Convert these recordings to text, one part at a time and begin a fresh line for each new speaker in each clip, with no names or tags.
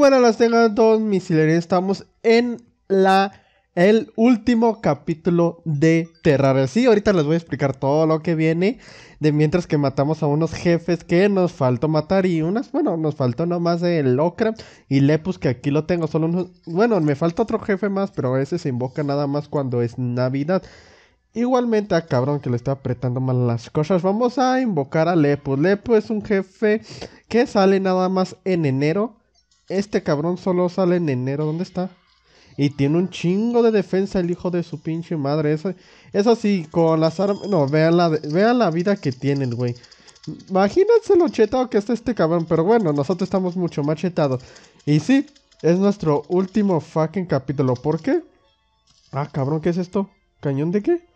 bueno, las tengan todos mis Estamos en la el último capítulo de Terraria. Sí, ahorita les voy a explicar todo lo que viene. De mientras que matamos a unos jefes que nos faltó matar. Y unas, bueno, nos faltó nomás el Okra y Lepus, que aquí lo tengo. Solo unos, bueno, me falta otro jefe más, pero a veces se invoca nada más cuando es Navidad. Igualmente a ah, cabrón que le está apretando mal las cosas. Vamos a invocar a Lepus. Lepus es un jefe que sale nada más en enero. Este cabrón solo sale en enero. ¿Dónde está? Y tiene un chingo de defensa el hijo de su pinche madre. Eso, eso sí, con las armas... No, vean la, vean la vida que tiene el güey. Imagínense lo chetado que está este cabrón. Pero bueno, nosotros estamos mucho más chetados. Y sí, es nuestro último fucking capítulo. ¿Por qué? Ah, cabrón, ¿qué es esto? ¿Cañón de qué?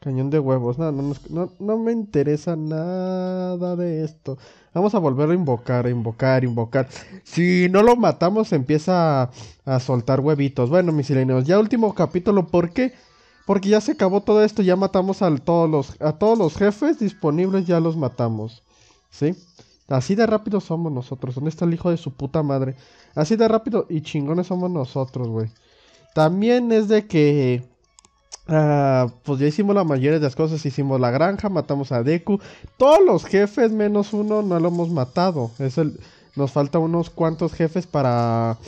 Cañón de huevos. No, no, no, no, me interesa nada de esto. Vamos a volver a invocar, a invocar, invocar. Si no lo matamos, empieza a, soltar huevitos. Bueno, mis silenos, ya último capítulo. ¿Por qué? Porque ya se acabó todo esto. Ya matamos a todos los, a todos los jefes disponibles. Ya los matamos. ¿Sí? Así de rápido somos nosotros. ¿Dónde está el hijo de su puta madre? Así de rápido y chingones somos nosotros, güey. También es de que Ah, pues ya hicimos la mayoría de las cosas. Hicimos la granja, matamos a Deku. Todos los jefes menos uno no lo hemos matado. Es nos falta unos cuantos jefes para...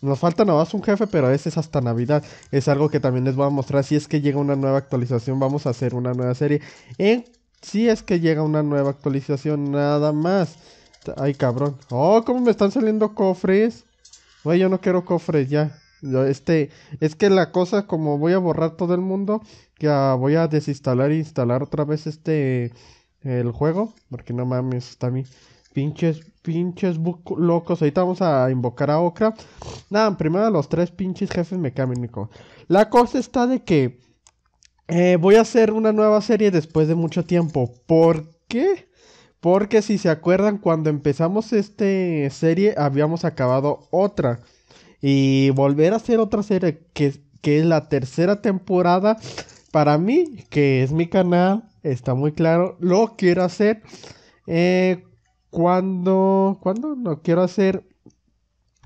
Nos falta nada más un jefe, pero ese es hasta Navidad. Es algo que también les voy a mostrar. Si es que llega una nueva actualización, vamos a hacer una nueva serie. Si es que llega una nueva actualización, nada más. Ay, cabrón. Oh, ¿cómo me están saliendo cofres? Güey, yo no quiero cofres ya. Este, es que la cosa, como voy a borrar todo el mundo, ya voy a desinstalar e instalar otra vez este, el juego, porque no mames, está mi pinches, pinches locos. Ahorita vamos a invocar a Okra. Nada, primero los tres pinches jefes mecánicos. La cosa está de que eh, voy a hacer una nueva serie después de mucho tiempo. ¿Por qué? Porque si se acuerdan, cuando empezamos esta serie habíamos acabado otra y volver a hacer otra serie que, que es la tercera temporada. Para mí, que es mi canal, está muy claro, lo quiero hacer eh, cuando, cuando no quiero hacer,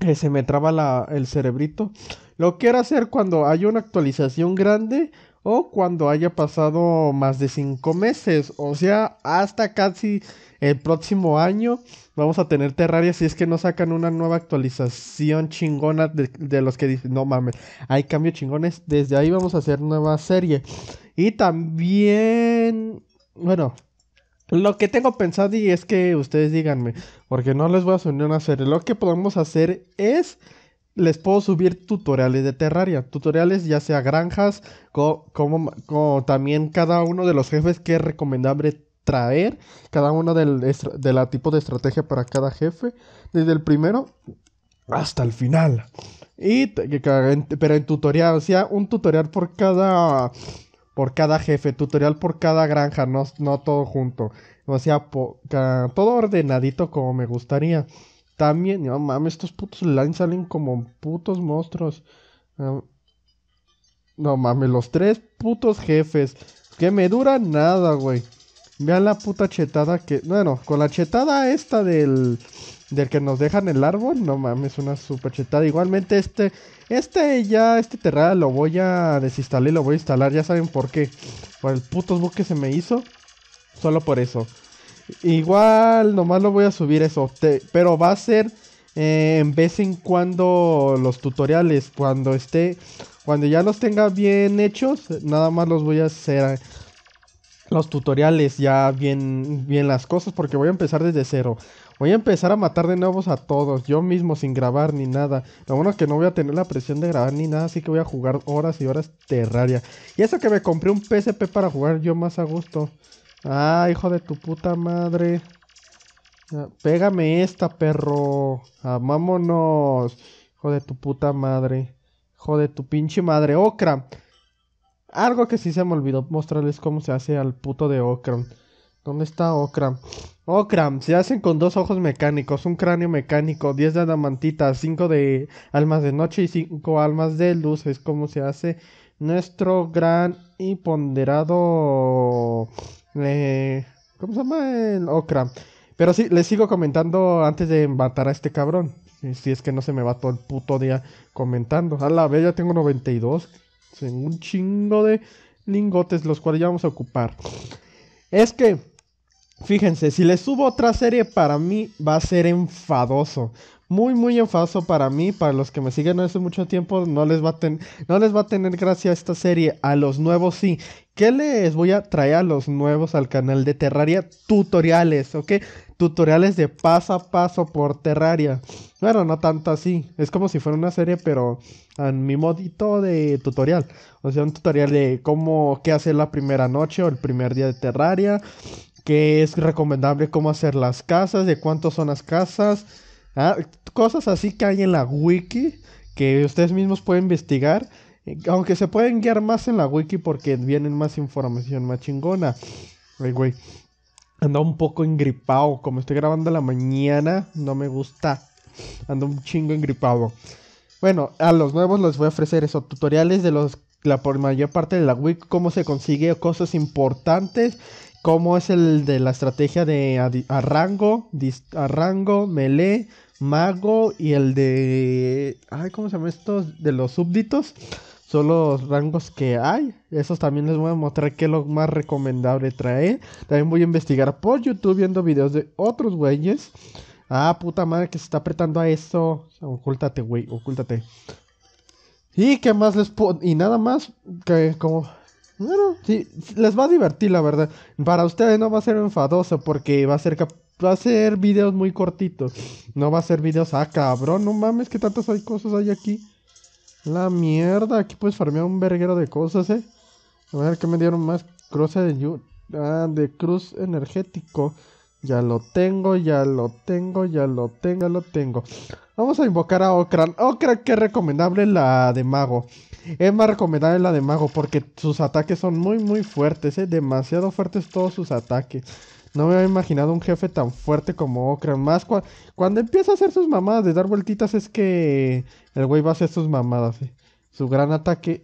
eh, se me traba la, el cerebrito, lo quiero hacer cuando haya una actualización grande o cuando haya pasado más de cinco meses, o sea, hasta casi el próximo año vamos a tener Terraria si es que no sacan una nueva actualización chingona de, los que dicen, no mames, hay cambios chingones, desde ahí vamos a hacer nueva serie. Y también, bueno, lo que tengo pensado y es que ustedes díganme, porque no les voy a subir una serie, lo que podemos hacer es les puedo subir tutoriales de Terraria. Tutoriales ya sea granjas, como, también cada uno de los jefes que es recomendable traer. Cada uno del de la tipo de estrategia para cada jefe. Desde el primero hasta el final. Y pero en tutorial, o sea, un tutorial por cada por cada jefe, tutorial por cada granja, no, no todo junto. O sea, todo ordenadito como me gustaría. También, no mames, estos putos lines salen como putos monstruos. Ah, no mames, los tres putos jefes. Que me duran nada, güey. Vean la puta chetada que. Bueno, con la chetada esta del. Del que nos dejan el árbol. No mames, una super chetada. Igualmente, este. Este ya, este terrada lo voy a desinstalar y lo voy a instalar. Ya saben por qué. Por el puto bug que se me hizo. Solo por eso. Igual, nomás lo voy a subir eso. pero va a ser eh, en vez en cuando los tutoriales. Cuando esté. Cuando ya los tenga bien hechos. Nada más los voy a hacer. Los tutoriales ya bien, bien las cosas. Porque voy a empezar desde cero. Voy a empezar a matar de nuevos a todos. Yo mismo sin grabar ni nada. Lo bueno es que no voy a tener la presión de grabar ni nada. Así que voy a jugar horas y horas Terraria. Y eso que me compré un PSP para jugar yo más a gusto. Ah, hijo de tu puta madre. Ah, pégame esta, perro. Ah, vámonos. Hijo de tu puta madre. Hijo de tu pinche madre. Okra. Algo que sí se me olvidó mostrarles cómo se hace al puto de Okra. ¿Dónde está Okra? Okra, se hacen con dos ojos mecánicos, un cráneo mecánico, 10 de adamantita, 5 de almas de noche y 5 almas de luz. Es como se hace nuestro gran y ponderado eh, ¿Cómo se llama? El Okra. Pero sí, les sigo comentando antes de matar a este cabrón. Si es que no se me va todo el puto día comentando. A la vez ya tengo 92. Tengo un chingo de lingotes, los cuales ya vamos a ocupar. Es que, fíjense, si les subo otra serie, para mí va a ser enfadoso muy muy enfadoso para mí, para los que me siguen hace mucho tiempo, no les va a no les va a tener gracia esta serie, a los nuevos sí. ¿Qué les voy a traer a los nuevos al canal de Terraria? Tutoriales, ¿ok? Tutoriales de paso a paso por Terraria. Bueno, no tanto así, es como si fuera una serie, pero en mi modito de tutorial. O sea, un tutorial de cómo, qué hacer la primera noche o el primer día de Terraria, qué es recomendable, cómo hacer las casas, de cuántos son las casas Ah, cosas así que hay en la wiki que ustedes mismos pueden investigar. Eh, aunque se pueden guiar más en la wiki porque vienen más información más chingona. Ay, güey. Ando un poco engripado. Como estoy grabando la mañana, no me gusta. Ando un chingo engripado. Bueno, a los nuevos les voy a ofrecer esos tutoriales de los la mayor parte de la wiki, cómo se consigue cosas importantes, cómo es el de la estrategia de a, rango, a rango, melee, mago y el de... Ay, ¿cómo se llama estos? De los súbditos. Son los rangos que hay. Esos también les voy a mostrar qué es lo más recomendable traer. También voy a investigar por YouTube viendo videos de otros güeyes. Ah, puta madre que se está apretando a eso. Ocúltate, güey, ocúltate. ¿Y qué más les puedo...? Y nada más que como... Bueno, sí, les va a divertir, la verdad. Para ustedes no va a ser enfadoso porque va a ser va a ser videos muy cortitos. No va a ser videos, ah, cabrón, no mames, que tantas hay cosas hay aquí. La mierda, aquí puedes farmear un verguero de cosas, eh. A ver, ¿qué me dieron más? Cruce de, ah, de cruz energético. Ya lo tengo, ya lo tengo, ya lo tengo, ya lo tengo. Vamos a invocar a Okran. Okran, que es recomendable la de mago. Es más recomendable la de mago porque sus ataques son muy, muy fuertes, ¿eh? Demasiado fuertes todos sus ataques. No me había imaginado un jefe tan fuerte como Okran. Más cuando empieza a hacer sus mamadas de dar vueltitas es que el güey va a hacer sus mamadas. ¿eh? Su gran ataque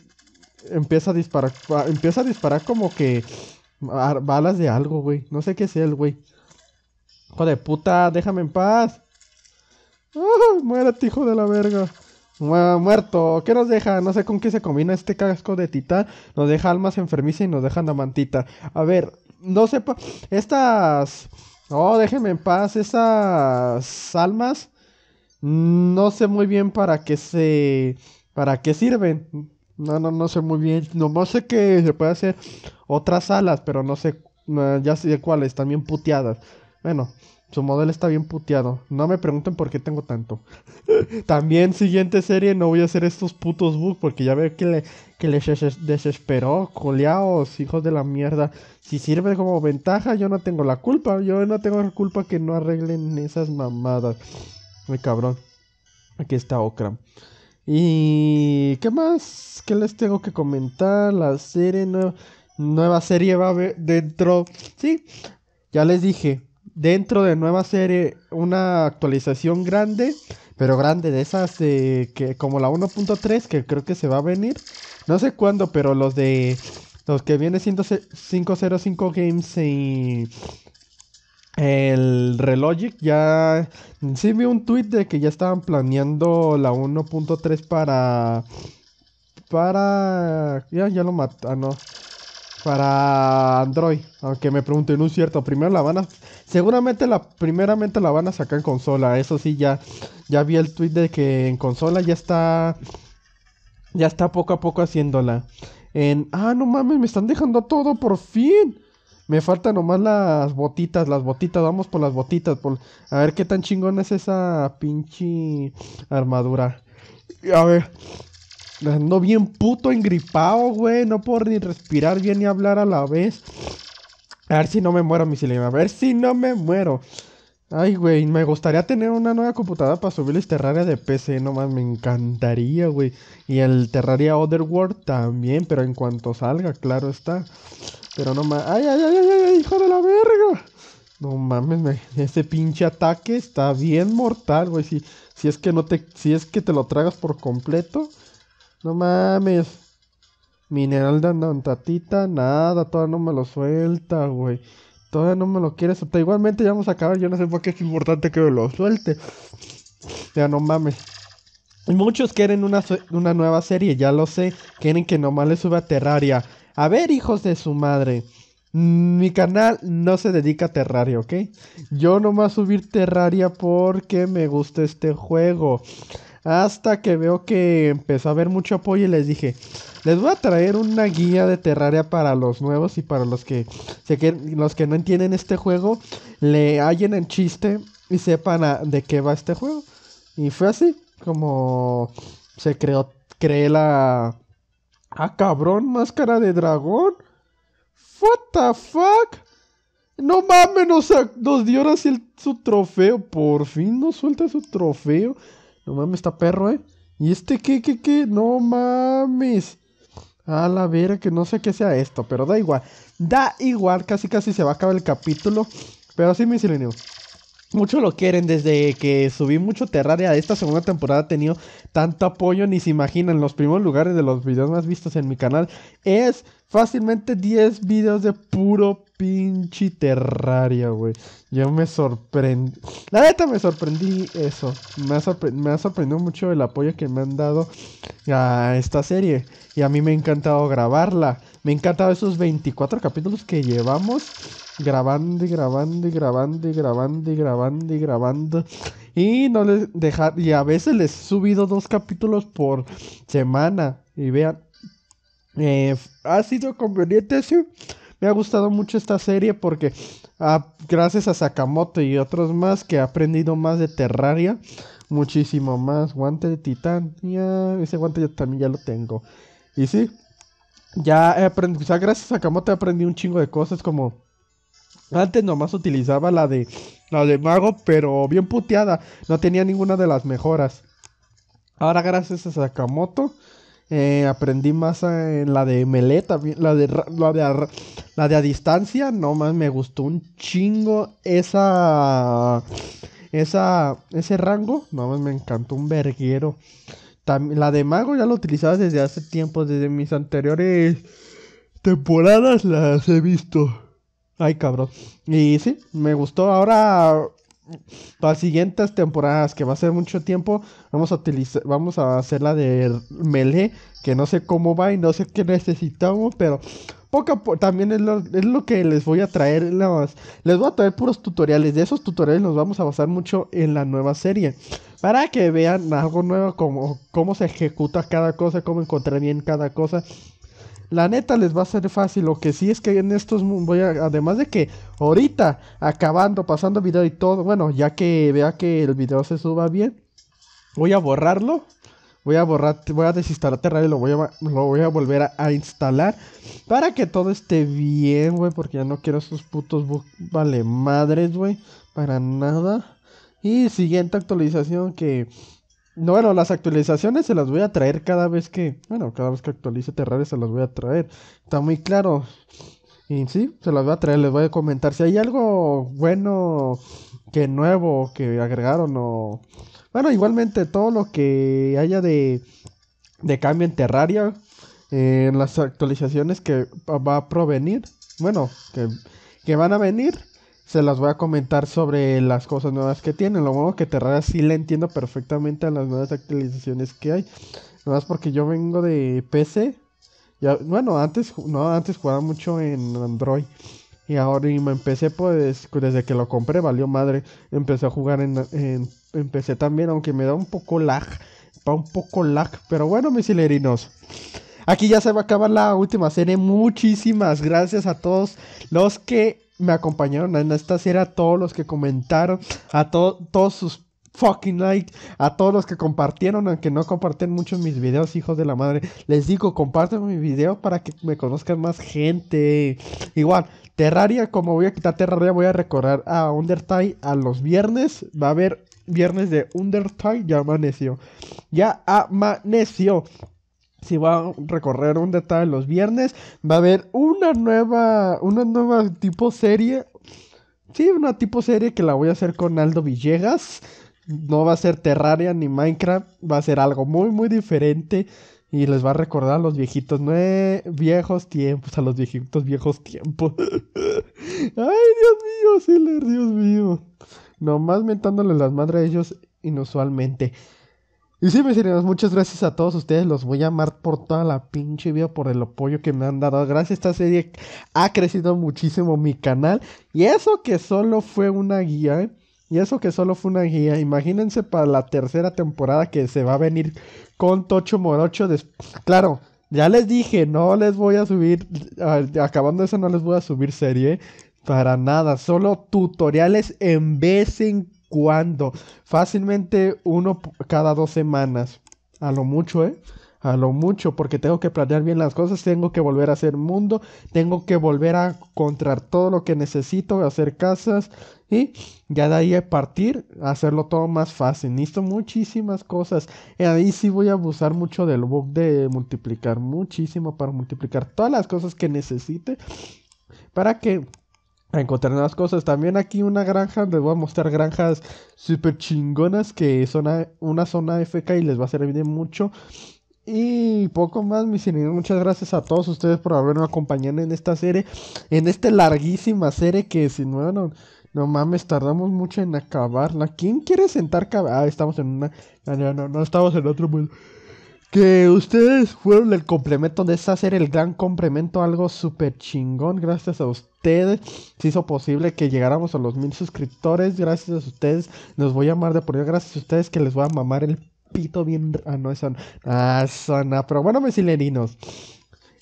empieza a disparar. Empieza a disparar como que balas de algo, güey. No sé qué sea el güey. Hijo de puta, déjame en paz. ¡Oh, muérete, hijo de la verga! muerto. ¿Qué nos deja? No sé con qué se combina este casco de titán. Nos deja almas enfermizas y nos deja mantita. A ver, no sepa. Estas. Oh, déjenme en paz. Esas almas. No sé muy bien para qué se. Para qué sirven. No, no, no sé muy bien. No sé que se puede hacer otras alas, pero no sé. ya sé cuáles. También puteadas. Bueno, su modelo está bien puteado. No me pregunten por qué tengo tanto. También siguiente serie no voy a hacer estos putos bugs porque ya veo que le que les desesperó, coleaos, hijos de la mierda. Si sirve como ventaja, yo no tengo la culpa. Yo no tengo la culpa que no arreglen esas mamadas. Muy cabrón. Aquí está Okram. Y qué más? ¿Qué les tengo que comentar? La serie nueva serie va a dentro. Sí, ya les dije dentro de nueva serie una actualización grande, pero grande de esas que como la 1.3 que creo que se va a venir. No sé cuándo, pero los de los que viene siendo 505 Games y el Relogic ya sí vi un tweet de que ya estaban planeando la 1.3 para para ya ya lo mataron, ah, no para Android. Aunque me pregunten un cierto, primero la van a... Seguramente la primeramente la van a sacar en consola. Eso sí, ya, ya vi el tweet de que en consola ya está... Ya está poco a poco haciéndola. En... Ah, no mames, me están dejando todo por fin. Me faltan nomás las botitas, las botitas. Vamos por las botitas. Por... A ver qué tan chingón es esa pinche armadura. A ver, Ando bien puto engripado, güey. No puedo ni respirar bien ni hablar a la vez. A ver si no me muero, mi silencio. A ver si no me muero. Ay, güey, me gustaría tener una nueva computadora para subir el Terraria de PC. Nomás me encantaría, güey. Y el Terraria Otherworld también, pero en cuanto salga, claro está. Pero no más. Ay, ay, ay, ay, ay, hijo de la verga. No mames, ese pinche ataque está bien mortal, güey. Si, si es que no te, si es que te lo tragas por completo. No mames. Mineral de andantatita, nada, todavía no me lo suelta, güey. Todavía no me lo quiere soltar. Igualmente ya vamos a acabar, yo no sé por qué es importante que lo suelte. sea, no mames. Muchos quieren una, una nueva serie, ya lo sé. Quieren que nomás le suba Terraria. A ver, hijos de su madre. Mi canal no se dedica a Terraria, ¿ok? Yo nomás subir Terraria porque me gusta este juego. Hasta que veo que empezó a haber mucho apoyo y les dije, les voy a traer una guía de Terraria para los nuevos y para los que, los que no entienden este juego, le hallen el chiste y sepan de qué va este juego. Y fue así, como se creó, creé la... Ah, cabrón, máscara de dragón. What the fuck? No mames, nos, nos dio ahora su trofeo. Por fin nos suelta su trofeo. No mames, está perro, ¿eh? ¿Y este qué, qué, qué? No mames. A la vera, que no sé qué sea esto, pero da igual. Da igual, casi casi se va a acabar el capítulo. Pero sí, miscelenio. Mucho lo quieren desde que subí mucho Terraria. Esta segunda temporada ha tenido tanto apoyo, ni se imaginan. Los primeros lugares de los videos más vistos en mi canal es fácilmente 10 videos de puro pinche Terraria, güey. Yo me sorprendí. La neta me sorprendí eso. Me ha, me ha sorprendido mucho el apoyo que me han dado a esta serie. Y a mí me ha encantado grabarla. Me ha encantado esos 24 capítulos que llevamos grabando y grabando y grabando y grabando y grabando y grabando. Y no les dejar, y a veces les he subido dos capítulos por semana. Y vean, eh, ha sido conveniente, sí. Me ha gustado mucho esta serie porque ah, gracias a Sakamoto y otros más que he aprendido más de Terraria. Muchísimo más. Guante de titán. Ya, ese guante yo también ya lo tengo. Y sí, ya he aprendido, gracias a Sakamoto he aprendido un chingo de cosas como antes nomás utilizaba la de la de mago, pero bien puteada. No tenía ninguna de las mejoras. Ahora gracias a Sakamoto eh, aprendí más en la de Meleta, la de la de la de a distancia, no más me gustó un chingo esa esa ese rango, no más me encantó un verguero. la de mago ya lo utilizaba desde hace tiempo, desde mis anteriores temporadas las he visto. Ay, cabrón. Y sí, me gustó. Ahora, para las siguientes temporadas, que va a ser mucho tiempo, vamos a utilizar, vamos a hacer la de Melee, que no sé cómo va y no sé qué necesitamos, pero poco a también es lo, es lo, que les voy a traer. les voy a traer puros tutoriales. De esos tutoriales nos vamos a basar mucho en la nueva serie. Para que vean algo nuevo, como cómo se ejecuta cada cosa, cómo encontrar bien cada cosa. La neta les va a ser fácil. Lo que sí es que en estos voy a, además de que ahorita acabando, pasando video y todo, bueno, ya que vea que el video se suba bien, voy a borrarlo. Voy a borrar, voy a desinstalar Terraria y lo voy a, lo voy a volver a, instalar para que todo esté bien, güey, porque ya no quiero esos putos vale madres, güey, para nada. Y siguiente actualización que no, bueno, las actualizaciones se las voy a traer cada vez que, bueno, cada vez que actualice Terraria se las voy a traer. Está muy claro. Y sí, se las voy a traer, les voy a comentar si hay algo bueno que nuevo que agregaron o bueno, igualmente todo lo que haya de de cambio en Terraria en las actualizaciones que va a provenir, bueno, que, que van a venir se las voy a comentar sobre las cosas nuevas que tienen. Lo bueno que Terraria sí le entiendo perfectamente a las nuevas actualizaciones que hay. Nada más porque yo vengo de PC. Ya, bueno, antes, no, antes jugaba mucho en Android. Y ahora y me empecé, pues, desde que lo compré, valió madre. Empecé a jugar en, en, PC también, aunque me da un poco lag. Va un poco lag. Pero bueno, mis hilerinos. Aquí ya se va a acabar la última serie. Muchísimas gracias a todos los que me acompañaron en esta serie, a todos los que comentaron, a todos sus fucking like, a todos los que compartieron, aunque no comparten mucho mis videos, hijos de la madre. Les digo, comparten mi video para que me conozcan más gente. Igual, Terraria, como voy a quitar Terraria, voy a recorrer a Undertale a los viernes. Va a haber viernes de Undertale, ya amaneció. Ya amaneció si va a recorrer un detalle los viernes, va a haber una nueva, una nueva tipo serie. Sí, una tipo serie que la voy a hacer con Aldo Villegas. No va a ser Terraria ni Minecraft, va a ser algo muy, muy diferente. Y les va a recordar a los viejitos, no viejos tiempos, a los viejitos viejos tiempos. Ay, Dios mío, Seller, Dios mío. Nomás mentándole las madres a ellos inusualmente. Y sí, mis queridos, muchas gracias a todos ustedes. Los voy a amar por toda la pinche vida, por el apoyo que me han dado. Gracias a esta serie ha crecido muchísimo mi canal. Y eso que solo fue una guía, ¿eh? Y eso que solo fue una guía. Imagínense para la tercera temporada que se va a venir con Tocho Morocho. Claro, ya les dije, no les voy a subir. acabando eso, no les voy a subir serie. Para nada, solo tutoriales en vez en cuando. Fácilmente uno cada dos semanas. A lo mucho, ¿eh? A lo mucho, porque tengo que planear bien las cosas, tengo que volver a hacer mundo, tengo que volver a encontrar todo lo que necesito, hacer casas y ya de ahí a partir, hacerlo todo más fácil. Necesito muchísimas cosas. Y ahí sí voy a abusar mucho del bug de multiplicar, muchísimo para multiplicar todas las cosas que necesite para que a encontrar nuevas cosas. También aquí una granja, les voy a mostrar granjas super chingonas que son una zona FK y les va a servir mucho. Y poco más, mis señores. Muchas gracias a todos ustedes por haberme acompañado en esta serie. En esta larguísima serie que si no, no, no mames, tardamos mucho en acabarla. ¿Quién quiere sentar? Ah, estamos en una... No, no, no, estamos en otro mundo que ustedes fueron el complemento de esa serie, el gran complemento, algo súper chingón. Gracias a ustedes se hizo posible que llegáramos a los mil suscriptores. Gracias a ustedes, nos voy a amar de por Dios. Gracias a ustedes que les voy a mamar el pito bien. Ah, no, eso no. Ah. Pero bueno, mesilerinos.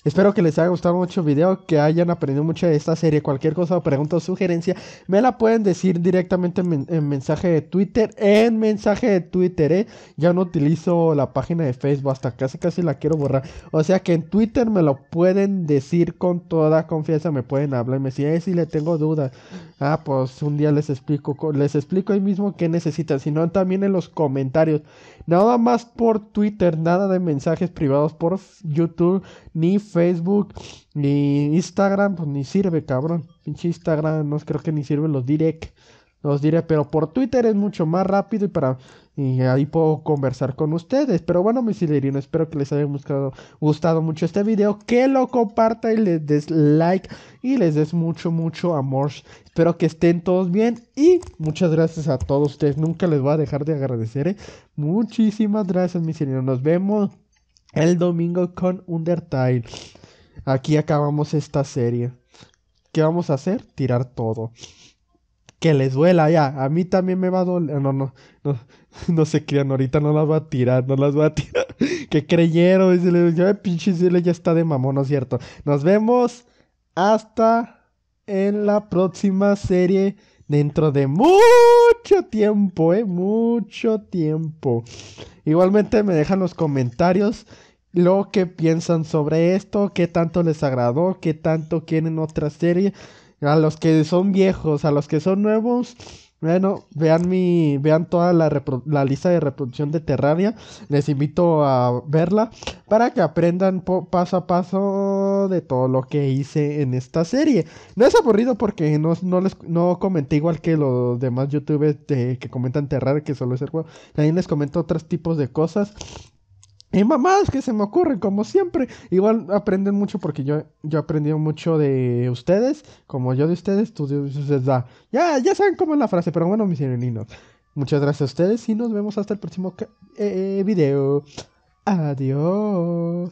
Espero que les haya gustado mucho el video, que hayan aprendido mucho de esta serie. Cualquier cosa o pregunta o sugerencia, me la pueden decir directamente en, mensaje de Twitter. En mensaje de Twitter, ¿eh? Ya no utilizo la página de Facebook, hasta casi casi la quiero borrar. O sea que en Twitter me lo pueden decir con toda confianza, me pueden hablar. Me decían, si le tengo dudas. Ah, pues un día les explico, les explico ahí mismo qué necesitan. Si no, también en los comentarios. Nada más por Twitter, nada de mensajes privados por YouTube, ni Facebook, ni Instagram, pues ni sirve, cabrón. Pinche Instagram, no creo que ni sirven los direct. Los diré, pero por Twitter es mucho más rápido y para y ahí puedo conversar con ustedes. Pero bueno, mis silerinos, espero que les haya gustado, gustado mucho este video. Que lo compartan y les des like y les des mucho, mucho amor. Espero que estén todos bien y muchas gracias a todos ustedes. Nunca les voy a dejar de agradecer. ¿eh? Muchísimas gracias, mis silerinos. Nos vemos el domingo con Undertale. Aquí acabamos esta serie. ¿Qué vamos a hacer? Tirar todo que les duela ya. A mí también me va a doler. No, no, no, no se crean, ahorita no las va a tirar, no las va a tirar. que creyeron, ya pinche ya está de mamón, ¿no es cierto? Nos vemos hasta en la próxima serie dentro de mucho tiempo, eh, mucho tiempo. Igualmente me dejan los comentarios lo que piensan sobre esto, qué tanto les agradó, qué tanto quieren otra serie. A los que son viejos, a los que son nuevos, bueno, vean mi, vean toda la, la, lista de reproducción de Terraria. Les invito a verla para que aprendan paso a paso de todo lo que hice en esta serie. No es aburrido porque no, no les no comenté igual que los demás youtubers que comentan Terraria, que solo es el juego. También les comento otros tipos de cosas. Y mamadas que se me ocurren, como siempre. Igual aprenden mucho porque yo, yo he aprendido mucho de ustedes, como yo de ustedes, tú de ustedes. Da. Ya, ya saben cómo es la frase, pero bueno, mis sireninos. Muchas gracias a ustedes y nos vemos hasta el próximo eh, video. Adiós.